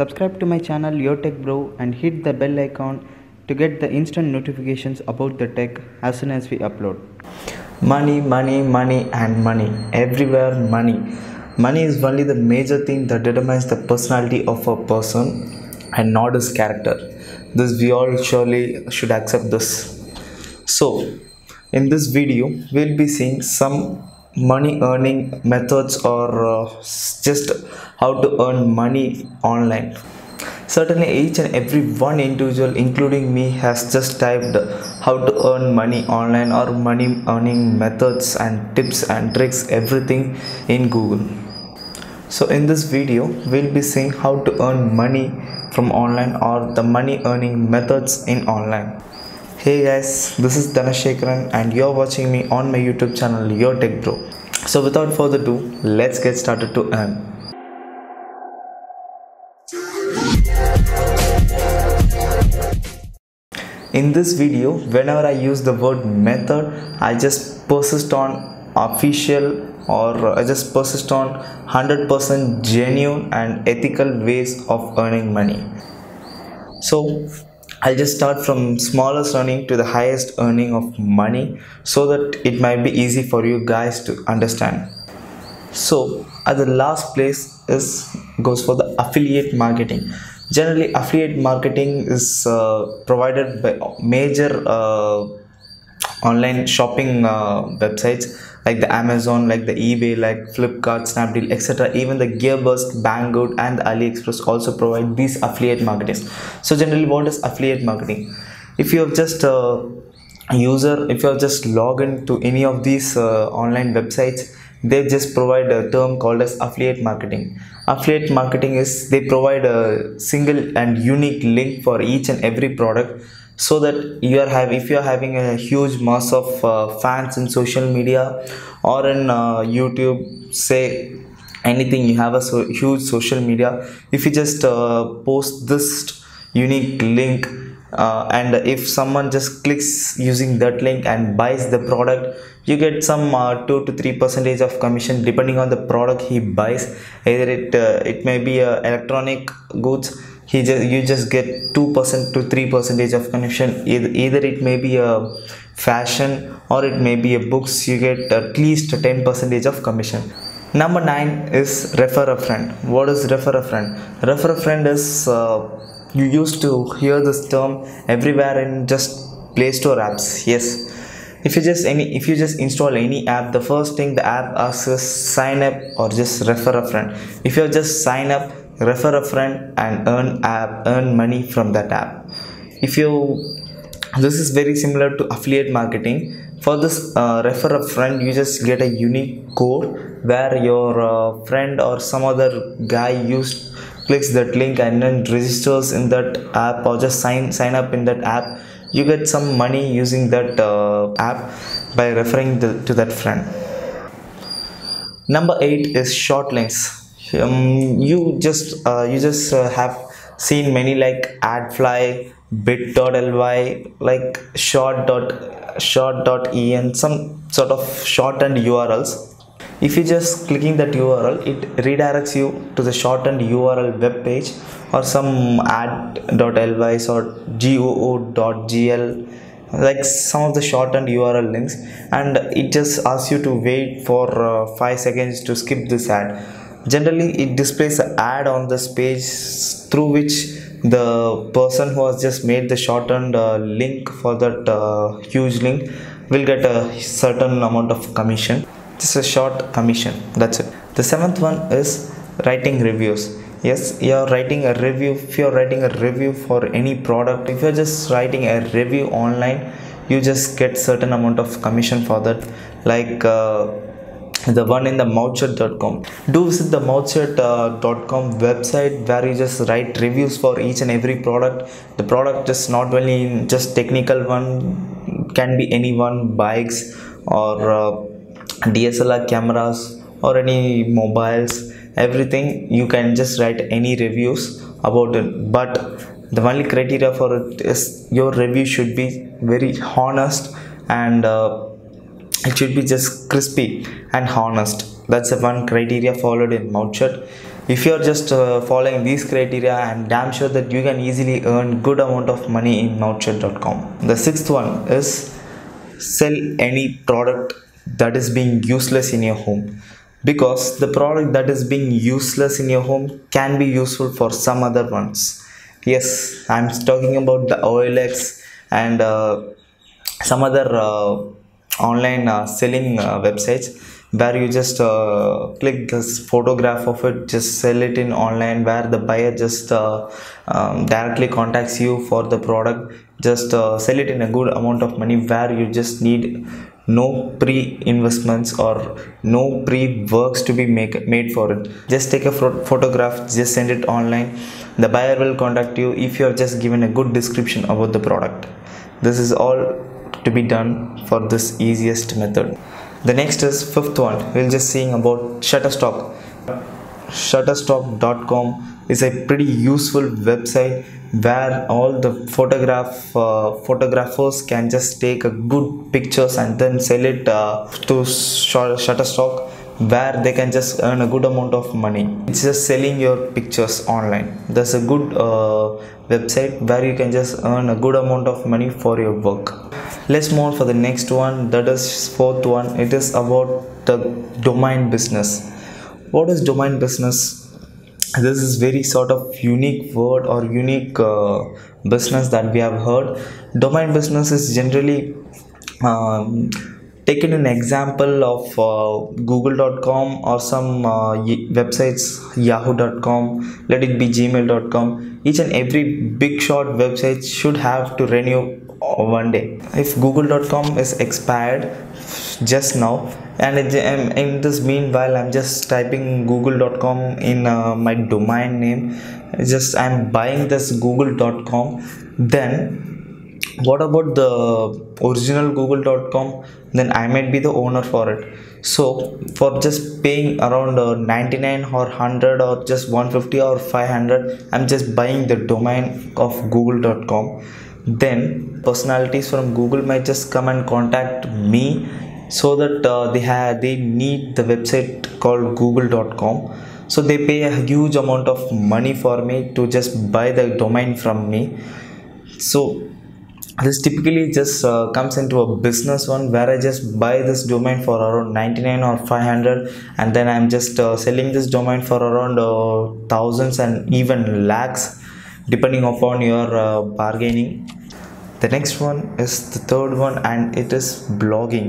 Subscribe to my channel Your Tech Bro and hit the bell icon to get the instant notifications about the tech as soon as we upload. Money, money, money, and money. Everywhere, money. Money is only the major thing that determines the personality of a person and not his character. This we all surely should accept this. So, in this video, we'll be seeing some money earning methods or uh, just how to earn money online. Certainly, each and every one individual, including me, has just typed how to earn money online or money earning methods and tips and tricks, everything in Google. So, in this video, we'll be seeing how to earn money from online or the money earning methods in online. Hey guys, this is Dhanashekaran and you're watching me on my YouTube channel Your Tech Bro. So, without further ado, let's get started to earn. In this video, whenever I use the word method, I just persist on official or I just persist on 100% genuine and ethical ways of earning money. So, I'll just start from smallest earning to the highest earning of money so that it might be easy for you guys to understand. So, at the last place is goes for the affiliate marketing generally affiliate marketing is uh, provided by major uh, online shopping uh, websites like the amazon like the ebay like flipkart snapdeal etc even the gearbest banggood and aliexpress also provide these affiliate marketings. So generally what is affiliate marketing? If you have just a user if you have just log in to any of these uh, online websites they just provide a term called as affiliate marketing. Affiliate marketing is they provide a single and unique link for each and every product so that you are having if you are having a huge mass of uh, fans in social media or in uh, youtube say anything you have a so huge social media if you just uh, post this unique link uh, and if someone just clicks using that link and buys the product you get some uh, 2 to 3 percentage of commission depending on the product he buys. Either it uh, it may be uh, electronic goods he just you just get 2% to 3 percentage of commission either, either it may be a fashion or it may be a books you get at least 10 percentage of commission. Number 9 is refer a friend. What is refer a friend? Refer a friend is uh, you used to hear this term everywhere in just play store apps. Yes. If you just any if you just install any app the first thing the app asks is sign up or just refer a friend. If you just sign up refer a friend and earn app earn money from that app. If you this is very similar to affiliate marketing. For this uh, refer a friend you just get a unique code where your uh, friend or some other guy used clicks that link and then registers in that app or just sign sign up in that app. You get some money using that uh, app by referring the, to that friend. Number 8 is short links um, you just uh, you just uh, have seen many like adfly bit.ly like short dot short.en some sort of shortened urls if you just clicking that url it redirects you to the shortened url web page or some ad.ly or goo.gl like some of the shortened url links. And it just asks you to wait for uh, 5 seconds to skip this ad generally it displays an ad on this page through which the person who has just made the shortened uh, link for that uh, huge link will get a certain amount of commission. Just a short commission. That's it. The seventh one is writing reviews. Yes you're writing a review. If you're writing a review for any product if you're just writing a review online you just get certain amount of commission for that. Like uh, the one in the mouthshut.com do visit the mouthshut.com website where you just write reviews for each and every product. The product is not only just technical one can be any one bikes or uh, dslr cameras or any mobiles everything. You can just write any reviews about it. But the only criteria for it is your review should be very honest and uh, it should be just crispy and honest. That's the one criteria followed in mouthshut if you're just uh, following these criteria i'm damn sure that you can easily earn good amount of money in mouthshut.com the sixth one is sell any product that is being useless in your home. Because the product that is being useless in your home can be useful for some other ones. Yes i'm talking about the olx and uh, some other uh, online uh, selling uh, websites where you just uh, click this photograph of it just sell it in online where the buyer just um, directly contacts you for the product just sell it in a good amount of money where you just need no pre investments or no pre works to be make, made for it. Just take a photograph just send it online. The buyer will contact you if you have just given a good description about the product. This is all to be done for this easiest method. The next is fifth one. We'll just seeing about shutterstock. Shutterstock.com is a pretty useful website where all the photograph uh, photographers can just take a good pictures and then sell it uh, to shutterstock where they can just earn a good amount of money. It's just selling your pictures online. There's a good uh, website where you can just earn a good amount of money for your work let's move on for the next one. That is fourth one. It is about the domain business. What is domain business? This is very sort of unique word or unique uh, business that we have heard. Domain business is generally um, taken an example of uh, google.com or some uh, websites yahoo.com let it be gmail.com each and every big short website should have to renew one day. If google.com is expired just now and um, in this meanwhile i'm just typing google.com in uh, my domain name. Just i'm buying this google.com then what about the original google.com then i might be the owner for it. So for just paying around uh, 99 or 100 or just 150 or 500 i'm just buying the domain of google.com then personalities from google might just come and contact me so that uh, they have they need the website called google.com so they pay a huge amount of money for me to just buy the domain from me. So this typically just uh, comes into a business one where i just buy this domain for around 99 or 500 and then i'm just uh, selling this domain for around uh, thousands and even lakhs depending upon your uh, bargaining the next one is the third one and it is blogging.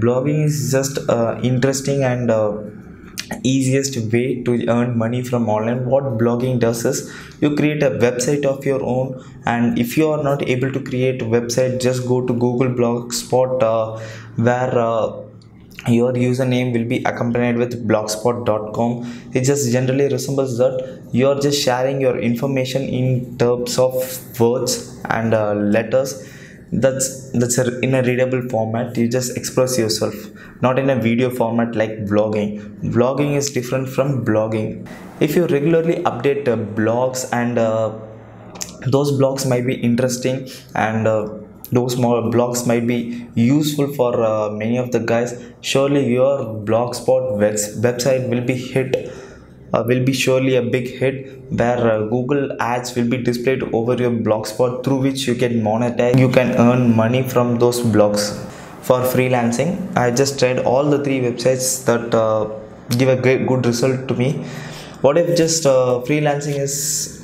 Blogging is just uh, interesting and uh, easiest way to earn money from online. What blogging does is you create a website of your own and if you are not able to create a website just go to google blogspot uh, where uh, your username will be accompanied with blogspot.com it just generally resembles that. You are just sharing your information in terms of words and uh, letters. That's that's a, in a readable format. You just express yourself not in a video format like vlogging. Vlogging is different from blogging. If you regularly update uh, blogs and uh, those blogs might be interesting and uh, those small blogs might be useful for uh, many of the guys. Surely your blogspot webs- website will be hit uh, will be surely a big hit where uh, google ads will be displayed over your blogspot through which you can monetize you can earn money from those blogs for freelancing i just tried all the three websites that uh, give a great good result to me. What if just uh, freelancing is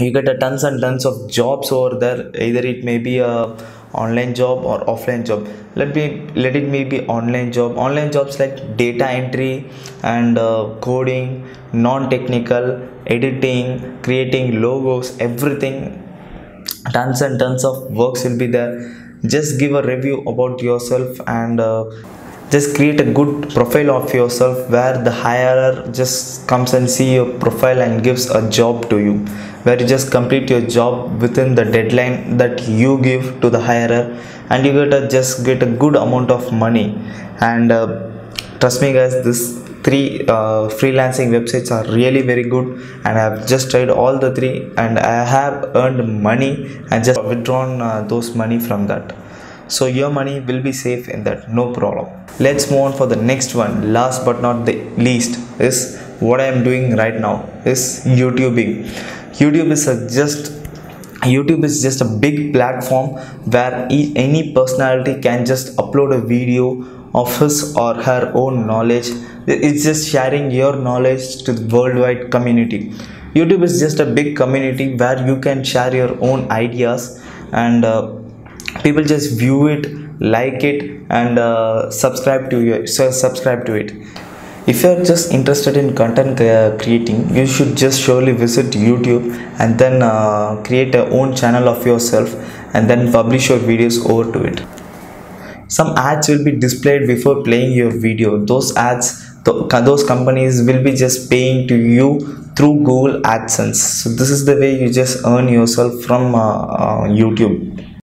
you get a tons and tons of jobs over there. Either it may be a online job or offline job. Let me let it may be online job. Online jobs like data entry and uh, coding non-technical editing creating logos everything. Tons and tons of works will be there. Just give a review about yourself and uh, just create a good profile of yourself where the hirer just comes and see your profile and gives a job to you where you just complete your job within the deadline that you give to the hirer and you get a just get a good amount of money. And uh, trust me guys this three uh, freelancing websites are really very good and i have just tried all the three and i have earned money and just withdrawn uh, those money from that so your money will be safe in that no problem. Let's move on for the next one. Last but not the least is what i am doing right now is youtubing. Youtube is just youtube is just a big platform where any personality can just upload a video of his or her own knowledge. It's just sharing your knowledge to the worldwide community. Youtube is just a big community where you can share your own ideas and uh, people just view it like it and uh, subscribe to your so subscribe to it. If you're just interested in content creating you should just surely visit youtube and then uh, create a own channel of yourself and then publish your videos over to it. Some ads will be displayed before playing your video. Those ads those companies will be just paying to you through google adsense. So this is the way you just earn yourself from uh, uh, youtube